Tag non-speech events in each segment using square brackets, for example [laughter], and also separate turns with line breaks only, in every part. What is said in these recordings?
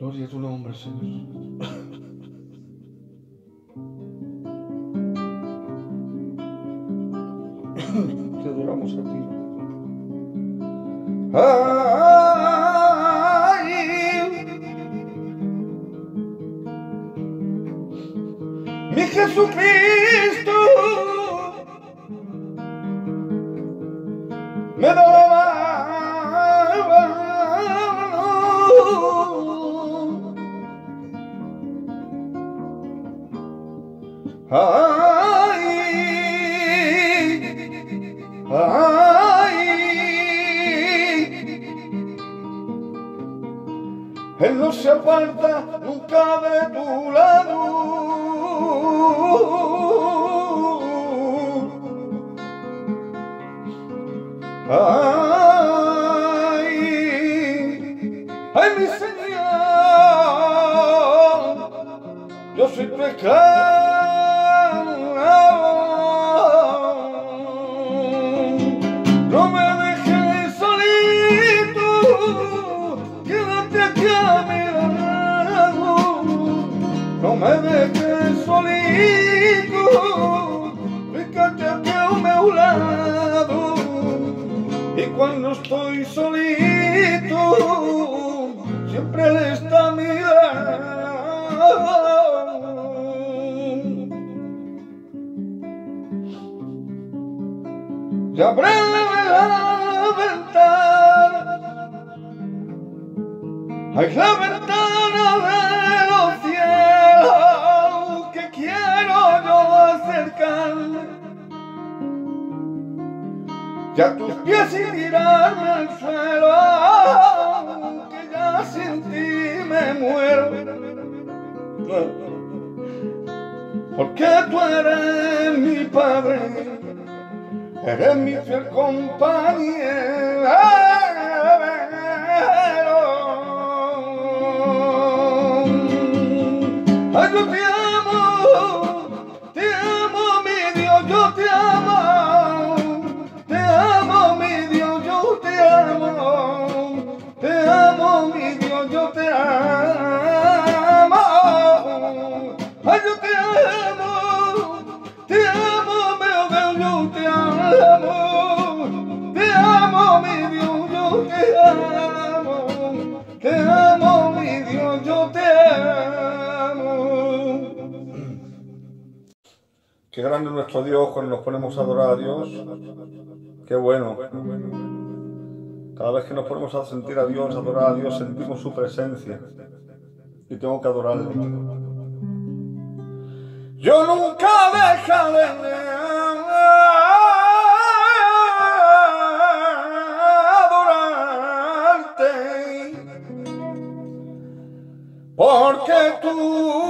Gloria a tu nombre, Señor. [coughs] Te adoramos a ti. Ay, mi Jesucristo me daba Ay, ay, Él no se aparta nunca de tu lado. Ay, ay, mi Señor, yo soy tu. No me dejes solito, quédate aquí a mi lado. No me dejes solito, fíjate aquí a mi lado. Y cuando estoy solito, siempre Él está mi lado. Y abre la ventana, hay la ventana de los cielos que quiero yo acercarme. Ya tus pies y tirarme al suelo, que ya sin ti me muero. Porque tú eres mi padre, eres mi fiel compañero. Ay, yo te amo, te amo, mi Dios, yo te amo. Te amo, mi Dios, yo te amo. Te amo, mi Dios, yo te amo. Grande es nuestro Dios cuando nos ponemos a adorar a Dios. Qué bueno. Cada vez que nos ponemos a sentir a Dios, a adorar a Dios, sentimos su presencia. Y tengo que adorarle. Yo nunca dejaré adorarte. Porque tú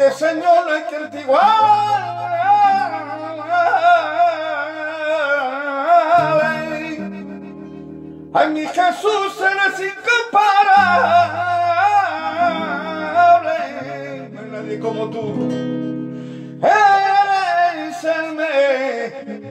Porque Señor no hay quien te iguale. Ay, mi Jesús, eres incomparable. No hay nadie como tú. Eres el mejor,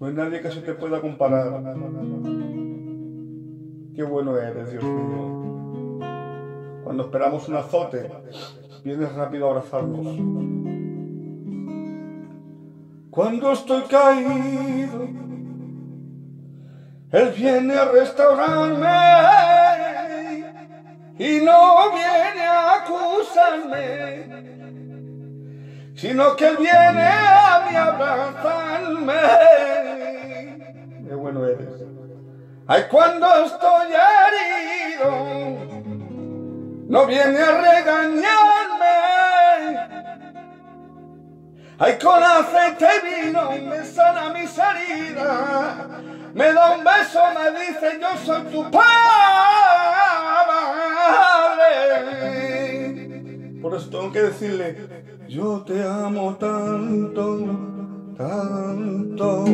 No hay nadie que se te pueda comparar. Qué bueno eres, Dios mío. Cuando esperamos un azote, vienes rápido a abrazarnos. Cuando estoy caído, Él viene a restaurarme y no viene a acusarme sino que Él viene a mi abrazarme. Qué bueno eres. Ay, cuando estoy herido, no viene a regañarme. Ay, con aceite y vino me sana mis heridas. Me da un beso, me dice yo soy tu padre. Por eso tengo que decirle, yo te amo tanto, tanto,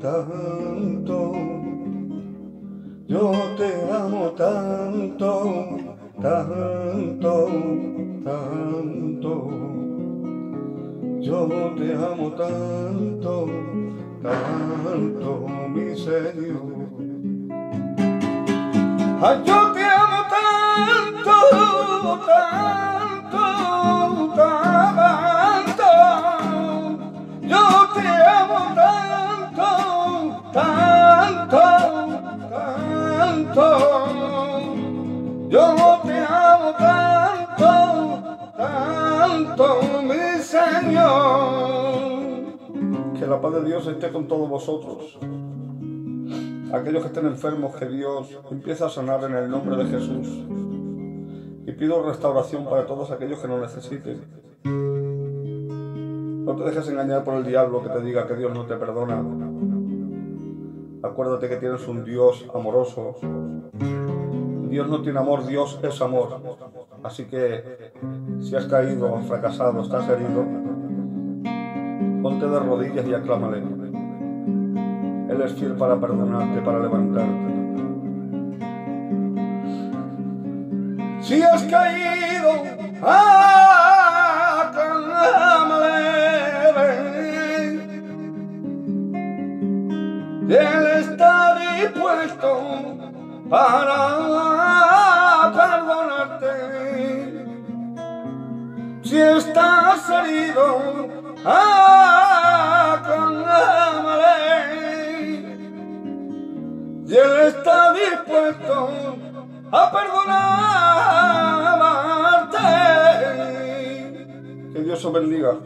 tanto. Yo te amo tanto, tanto, tanto. Yo te amo tanto, tanto, mi Señor. yo te amo tanto, tanto, la paz de Dios esté con todos vosotros. Aquellos que estén enfermos, que Dios empiece a sanar en el nombre de Jesús. Y pido restauración para todos aquellos que no necesiten. No te dejes engañar por el diablo que te diga que Dios no te perdona. Acuérdate que tienes un Dios amoroso Dios no tiene amor, Dios es amor. Así que si has caído, has fracasado, estás herido, ponte de rodillas y aclámale. Él es fiel para perdonarte, para levantarte. Si has caído, aclámale. Él está dispuesto para perdonarte. Si estás herido, aclámale. A perdonarte. Que Dios os bendiga.